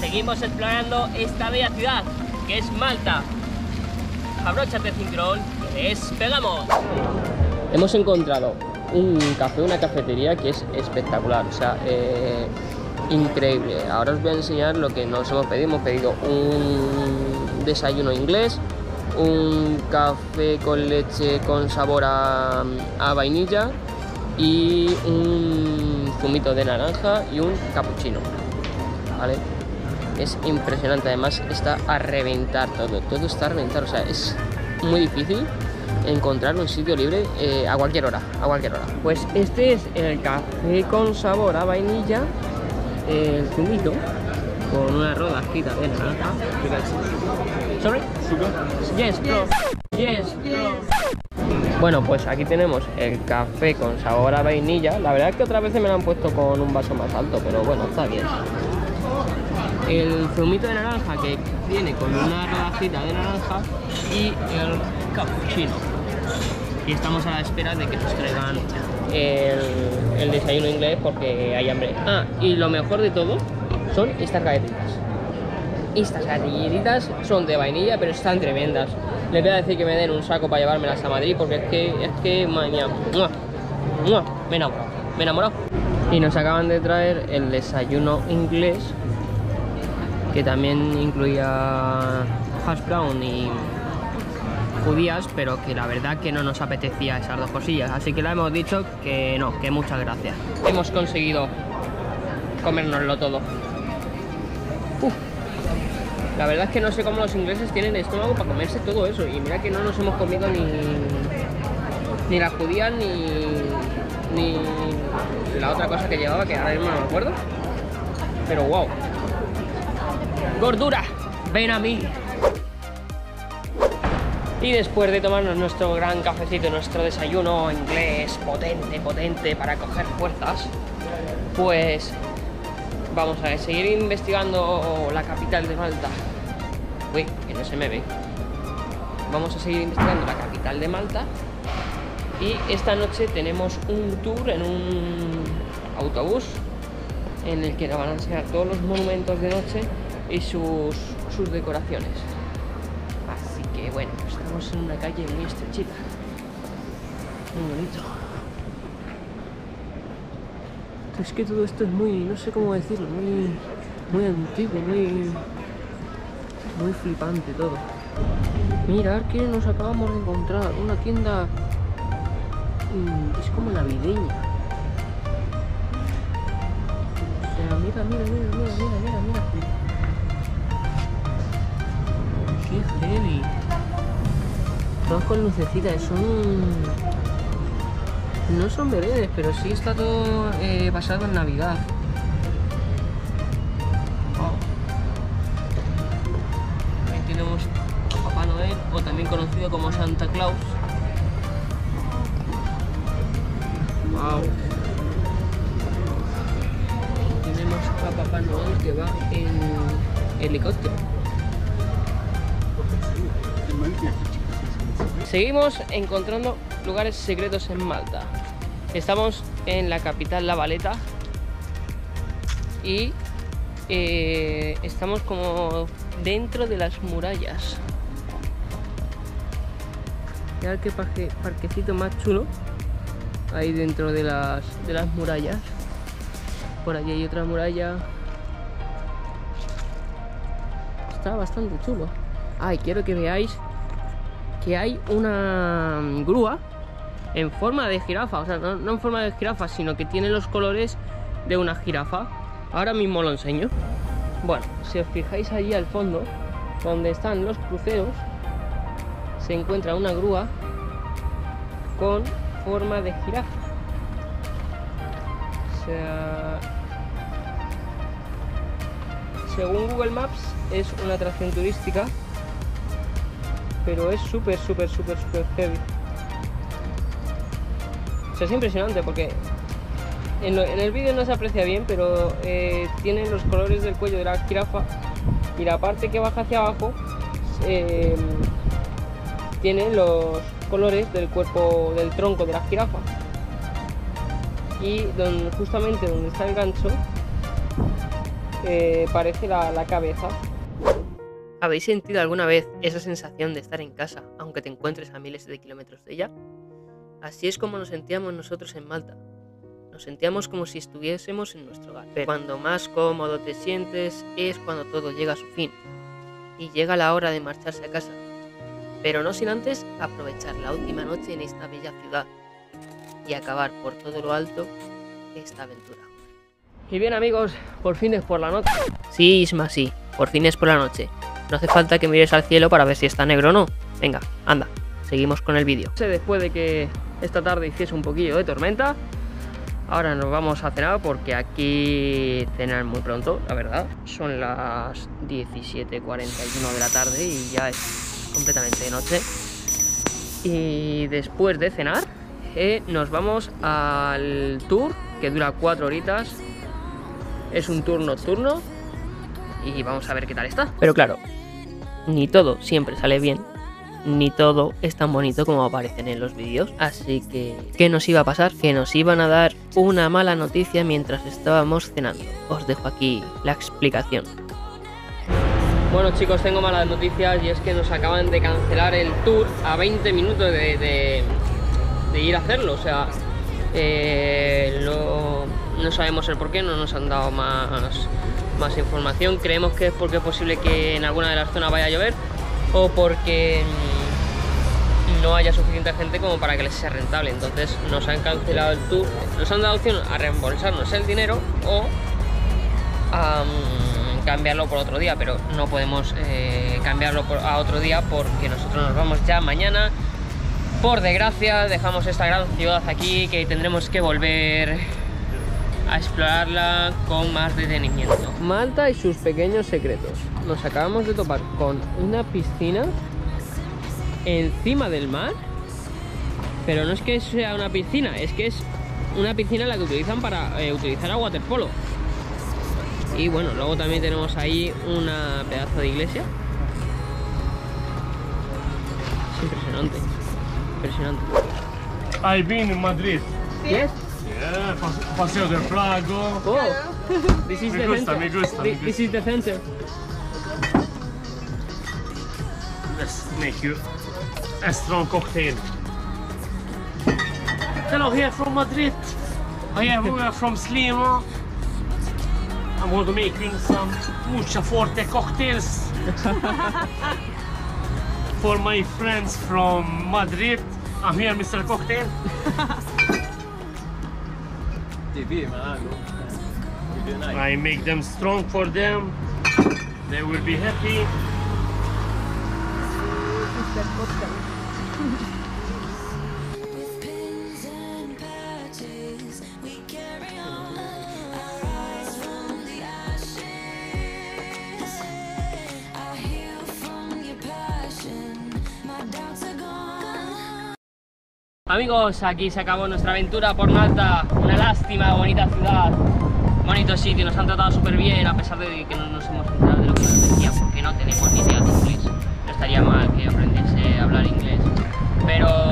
seguimos explorando esta bella ciudad, que es Malta. Abróchate el cinturón, que despegamos. Hemos encontrado un café, una cafetería que es espectacular, o sea, eh, increíble. Ahora os voy a enseñar lo que nos hemos pedido. Hemos pedido un desayuno inglés, un café con leche con sabor a, a vainilla y un zumito de naranja y un cappuccino. Es impresionante, además está a reventar todo, todo está a reventar, o sea, es muy difícil encontrar un sitio libre eh, a cualquier hora, a cualquier hora. Pues este es el café con sabor a vainilla, el zumito, con una rodajita de naranja. Sorry? Yes, bro. Yes, bro. Bueno, pues aquí tenemos el café con sabor a vainilla. La verdad es que otras veces me lo han puesto con un vaso más alto, pero bueno, está bien. El zumito de naranja que viene con una rodajita de naranja y el cappuccino. Y estamos a la espera de que nos traigan el, el desayuno inglés porque hay hambre. Ah, y lo mejor de todo son estas galletitas. Estas galletitas son de vainilla, pero están tremendas. Les voy a decir que me den un saco para llevármelas a Madrid porque es que, es que, mañana, me he enamorado, me he enamorado. Y nos acaban de traer el desayuno inglés, que también incluía hash brown y judías, pero que la verdad que no nos apetecía esas dos cosillas. Así que le hemos dicho que no, que muchas gracias. Hemos conseguido comérnoslo todo. Uf. La verdad es que no sé cómo los ingleses tienen estómago para comerse todo eso. Y mira que no nos hemos comido ni, ni las judías ni, ni la otra cosa que llevaba, que ahora mismo no me acuerdo. Pero wow. Gordura, ven a mí. Y después de tomarnos nuestro gran cafecito, nuestro desayuno inglés potente, potente para coger fuerzas, pues vamos a seguir investigando la capital de Malta. Uy, que no se me ve. Vamos a seguir investigando la capital de Malta. Y esta noche tenemos un tour en un autobús en el que nos van a enseñar todos los monumentos de noche y sus, sus decoraciones. Así que bueno, estamos en una calle muy estrechita. Muy bonito. Es que todo esto es muy, no sé cómo decirlo, muy, muy antiguo, muy, muy flipante todo. Mirad que nos acabamos de encontrar una tienda, mm, es como navideña. Mira, mira, mira, mira, mira, mira, mira. Qué heavy. Todos con lucecitas, son no son bebés, pero sí está todo eh, basado en Navidad. Wow. Ahí tenemos a Papá Noel, o también conocido como Santa Claus. Wow. Tenemos a Papá Noel que va en helicóptero. Seguimos encontrando lugares secretos en Malta. Estamos en la capital, La Valeta, y eh, estamos como dentro de las murallas. Mirad qué parque, parquecito más chulo ahí dentro de las, de las murallas. Por allí hay otra muralla. Está bastante chulo. Ay, quiero que veáis que hay una grúa en forma de jirafa, o sea, no, no, en forma de jirafa, sino que tiene los colores de una jirafa. Ahora mismo lo enseño. Bueno, si os fijáis allí al fondo, donde están los cruceros, se encuentra una grúa con forma de jirafa. O sea, según Google Maps es una atracción turística, pero es súper, súper, súper, súper heavy. O sea, es impresionante porque en, el vídeo no se aprecia bien, pero eh, tiene los colores del cuello de la jirafa y la parte que baja hacia abajo eh, tiene los colores del cuerpo del tronco de la jirafa. Y donde, justamente donde está el gancho que parece la cabeza. ¿Habéis sentido alguna vez esa sensación de estar en casa, aunque te encuentres a miles de kilómetros de ella? Así es como nos sentíamos nosotros en Malta. Nos sentíamos como si estuviésemos en nuestro hogar. Pero cuando más cómodo te sientes es cuando todo llega a su fin. Y llega la hora de marcharse a casa. Pero no sin antes aprovechar la última noche en esta bella ciudad. Y acabar por todo lo alto esta aventura. Y bien amigos, por fin es por la noche. Sí, Isma, sí, por fin es por la noche. No hace falta que mires al cielo para ver si está negro o no. Venga, anda, seguimos con el vídeo. Después de que esta tarde hiciese un poquillo de tormenta, ahora nos vamos a cenar porque aquí cenan muy pronto, la verdad. Son las 17.41 de la tarde y ya es completamente de noche. Y después de cenar, eh, nos vamos al tour que dura 4 horitas. Es un tour nocturno y vamos a ver qué tal está. Pero claro, ni todo siempre sale bien, ni todo es tan bonito como aparecen en los vídeos. Así que, ¿qué nos iba a pasar? Que nos iban a dar una mala noticia mientras estábamos cenando. Os dejo aquí la explicación. Bueno chicos, tengo malas noticias y es que nos acaban de cancelar el tour a 20 minutos de, ir a hacerlo. O sea, eh, no sabemos el por qué, no nos han dado más más información. Creemos que es porque es posible que en alguna de las zonas vaya a llover o porque mm, no haya suficiente gente como para que les sea rentable. Entonces nos han cancelado el tour, nos han dado opción a reembolsarnos el dinero o a mm, cambiarlo por otro día, pero no podemos eh, cambiarlo a otro día porque nosotros nos vamos ya mañana. Por desgracia, dejamos esta gran ciudad aquí que tendremos que volver a explorarla con más detenimiento. Malta y sus pequeños secretos. Nos acabamos de topar con una piscina encima del mar, pero no es que sea una piscina, es que es una piscina la que utilizan para eh, utilizar a waterpolo. Y bueno, luego también tenemos ahí una pedazo de iglesia. Es impresionante, impresionante. I've been in Madrid. Yes? Yeah, Paseo del Flago. Oh, this is Me the gusta, center. me gusta, me Thi- This is the center. Let's make you a strong cocktail. Hello, here from Madrid. I am here from Slima. I'm going to make you some mucha forte cocktails. For my friends from Madrid, I'm here, Mr. Cocktail. I make them strong for them. They will be happy. Amigos, aquí se acabó nuestra aventura por Malta. Una lástima, bonita ciudad, bonito sitio. Nos han tratado súper bien, a pesar de que no nos hemos enterado de lo que nos decían, porque no tenemos ni idea de inglés. No estaría mal que aprendiese a hablar inglés. Pero